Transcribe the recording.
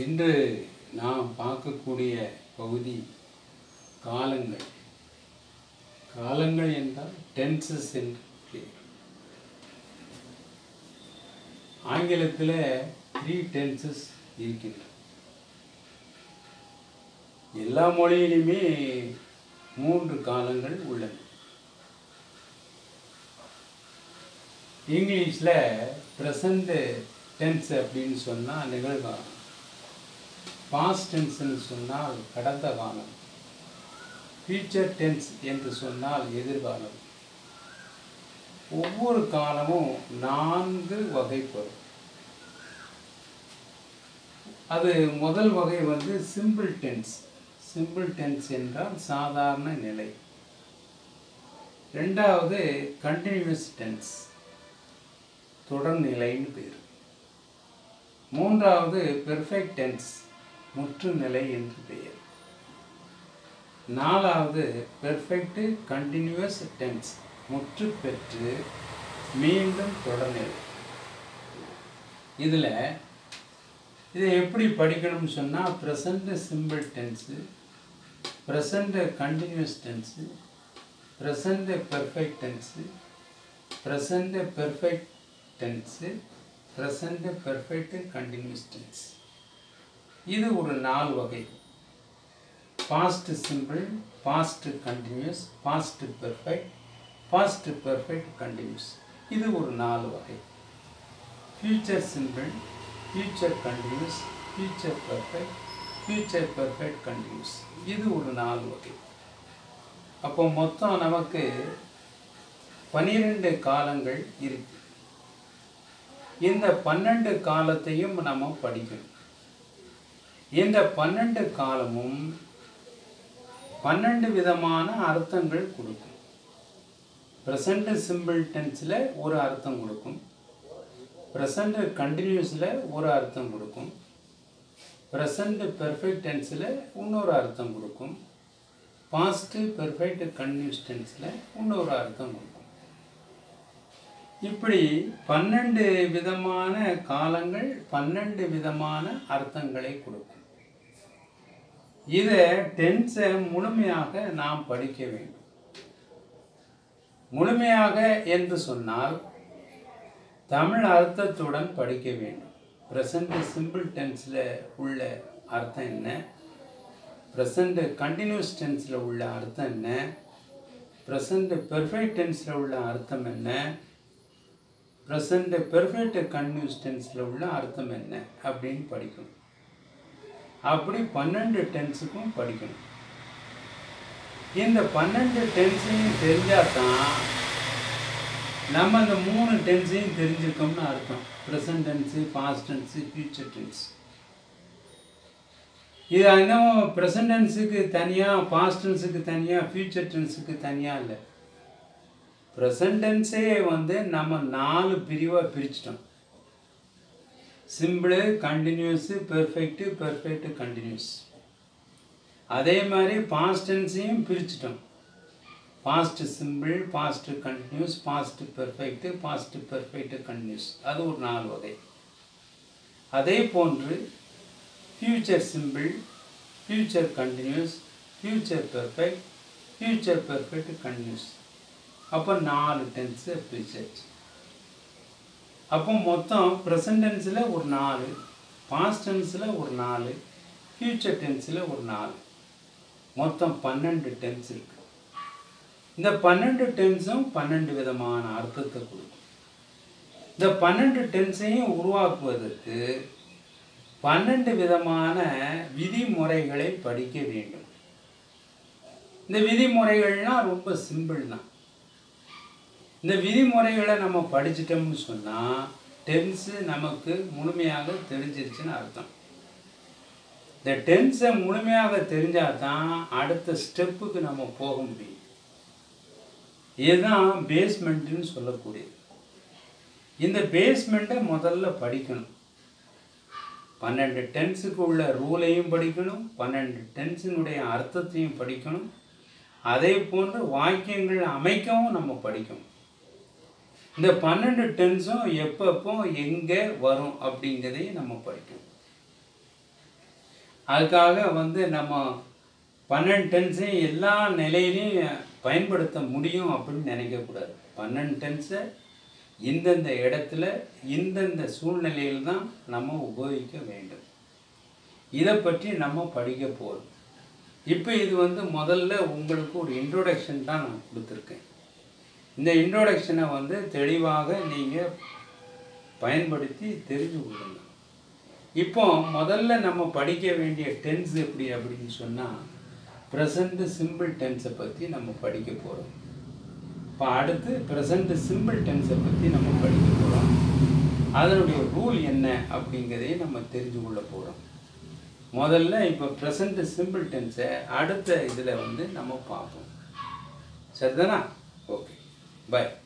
இன்று நாம் பார்க்கக்கூடிய பகுதி காலங்கள். காலங்கள் என்றால் டென்சஸ் என்று ஆங்கிலத்தில் த்ரீ டென்சஸ் இருக்கின்றன. எல்லா மொழியிலுமே மூன்று காலங்கள் உள்ளன. இங்கிலீஷில் ப்ரெசண்ட் டென்ஸ் அப்படின்னு சொன்னால் நிகழ்காலம். பாஸ்ட் டென்ஸ்னு சொன்னால் கடந்த காலம் ஃபியூச்சர் டென்ஸ் என்று சொன்னால் எதிர்காலம். ஒவ்வொரு காலமும் நான்கு வகைப்படும் அது முதல் வகை வந்து சிம்பிள் டென்ஸ் சிம்பிள் டென்ஸ் என்றால் சாதாரண நிலை. ரெண்டாவது கண்டினியூஸ் டென்ஸ் தொடர்நிலைன்னு பேர். மூன்றாவது பெர்ஃபெக்ட் டென்ஸ் முற்றுநிலை என்று பெயர். நாலாவது பெர்ஃபெக்ட் கண்டினியூஸ் டென்ஸ் முற்று பெற்று மீண்டும் தொடர்நிலை. இதில் இதை எப்படி படிக்கணும்னு சொன்னால் present simple tense present continuous tense present perfect tense present perfect tense present perfect continuous tense இது ஒரு நாலு வகை. Past simple past continuous past perfect past perfect continuous இது ஒரு நாலு வகை. Future simple future continuous future perfect future perfect continuous இது ஒரு நாலு வகை. அப்போ மொத்தம் நமக்கு பனிரெண்டு காலங்கள் இருக்கு. இந்த பன்னெண்டு காலத்தையும் நம்ம படிக்கணும். இந்த பன்னெண்டு காலமும் பன்னெண்டு விதமான அர்த்தங்கள் கொடுக்கும். ப்ரெசண்ட் சிம்பிள் டென்ஸில் ஒரு அர்த்தம் கொடுக்கும். ப்ரெசண்ட் கண்டினியூஸில் ஒரு அர்த்தம் கொடுக்கும். ப்ரெசண்ட் பெர்ஃபெக்ட் டென்ஸில் இன்னொரு அர்த்தம் கொடுக்கும். பாஸ்ட்டு பெர்ஃபெக்ட் கண்டினியூஸ் டென்ஸில் இன்னொரு அர்த்தம் கொடுக்கும். இப்படி பன்னெண்டு விதமான காலங்கள் பன்னெண்டு விதமான அர்த்தங்களை கொடுக்கும். இதை டென்ஸை முழுமையாக நாம் படிக்க வேண்டும். முழுமையாக என்று சொன்னால் தமிழ் அர்த்தத்துடன் படிக்க வேண்டும். ப்ரெசண்ட் சிம்பிள் டென்ஸில் உள்ள அர்த்தம் என்ன? ப்ரெசண்ட் கண்டினியூஸ் டென்ஸில் உள்ள அர்த்தம் என்ன? ப்ரெசண்ட் பெர்ஃபெக்ட் டென்ஸில் உள்ள அர்த்தம் என்ன? ப்ரெசண்ட் பெர்ஃபெக்ட் கண்டினியூஸ் டென்ஸில் உள்ள அர்த்தம் என்ன? அப்படின்னு படிக்கணும். அப்படி பன்னெண்டு டென்ஸுக்கும் படிக்கணும். இந்த பன்னெண்டு டென்ஸையும் தெரிஞ்சால் தான் நம்ம இந்த மூணு டென்ஸையும் தெரிஞ்சிருக்கோம்னு அர்த்தம். Present tense past tense future tense இது இன்னும் ப்ரெசன்ட் டென்ஸுக்கு தனியாக பாஸ்ட் டென்ஸுக்கு தனியாக ஃபியூச்சர் டென்ஸுக்கு தனியாக இல்லை. ப்ரெசன்ட் டென்ஸே வந்து நம்ம நாலு பிரிவாக பிரிச்சிட்டோம். Simple continuous perfect perfect continuous அதே மாதிரி பாஸ்டன்ஸையும் பிரிச்சிட்டோம். Past simple past continuous past perfect past perfect continuous அது ஒரு நாலு வகை. அதே போன்று future simple future continuous future perfect future perfect continuous அப்போ நாலு டென்ஸு பிரிச்சாச்சு. அப்போ மொத்தம் ப்ரெசன்ட் டென்ஸில் ஒரு நாலு பாஸ்ட் டென்ஸில் ஒரு நாலு ஃப்யூச்சர் டென்ஸில் ஒரு நாலு. மொத்தம் பன்னெண்டு டென்ஸ் இருக்குது இந்த பன்னெண்டு டென்ஸும் பன்னெண்டு விதமான அர்த்தத்தை கொடுக்கும். இந்த பன்னெண்டு டென்ஸையும் உருவாக்குவதற்கு பன்னெண்டு விதமான விதிமுறைகளை படிக்க வேண்டும். இந்த விதிமுறைகள்னால் ரொம்ப சிம்பிள் தான். இந்த விதிமுறைகளை நம்ம படிச்சிட்டோம்னு சொன்னால் டென்ஸு நமக்கு முழுமையாக தெரிஞ்சிருச்சுன்னு அர்த்தம். இந்த டென்ஸை முழுமையாக தெரிஞ்சால் தான் அடுத்த ஸ்டெப்புக்கு நம்ம போக முடியும். இதுதான் பேஸ்மெண்ட்டுன்னு சொல்லக்கூடியது. இந்த பேஸ்மெண்ட்டை முதல்ல படிக்கணும். பன்னெண்டு டென்ஸுக்கு உள்ள ரூலையும் படிக்கணும் பன்னெண்டு டென்ஸினுடைய அர்த்தத்தையும் படிக்கணும். அதே போன்று வாக்கியங்கள் அமைக்கவும் நம்ம படிக்கணும். இந்த பன்னெண்டு டென்ஸும் எப்பப்போ எங்கே வரும் அப்படிங்கிறதையும் நம்ம படிக்கணும். அதுக்காக வந்து நம்ம பன்னெண்டு டென்ஸையும் எல்லா நிலையிலையும் பயன்படுத்த முடியும் அப்படின்னு நினைக்கக்கூடாது. பன்னெண்டு டென்ஸை இந்தந்த இடத்துல இந்தந்த சூழ்நிலையில் தான் நம்ம உபயோகிக்க வேண்டும். இதை பற்றி நம்ம படிக்க போகிறோம் இப்போ இது வந்து முதல்ல உங்களுக்கு ஒரு இன்ட்ரோடக்ஷன் தான் நான் கொடுத்துருக்கேன். இந்த இன்ட்ரோடக்ஷனை வந்து தெளிவாக நீங்கள் பயன்படுத்தி தெரிஞ்சு கொள்ளுங்க. இப்போ முதல்ல நம்ம படிக்க வேண்டிய டென்ஸ் எப்படி அப்படின்னு சொன்னால் ப்ரெசண்ட் சிம்பிள் டென்ஸை பற்றி நம்ம படிக்க போகிறோம் இப்போ அடுத்து ப்ரெசண்ட் சிம்பிள் டென்ஸை பற்றி நம்ம படிக்க போகிறோம் அதனுடைய ரூல் என்ன அப்படிங்கிறதையும் நம்ம தெரிஞ்சு கொள்ள போகிறோம் முதல்ல இப்போ ப்ரெசண்ட் சிம்பிள் டென்ஸை அடுத்த இதில் வந்து நம்ம பார்ப்போம். சரிதானா? Bye.